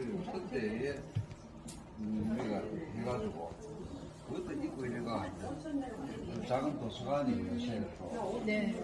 그 선대에 우리가 해가지고 그것도 있고 이래가 작은 도서관이 요새 또 네.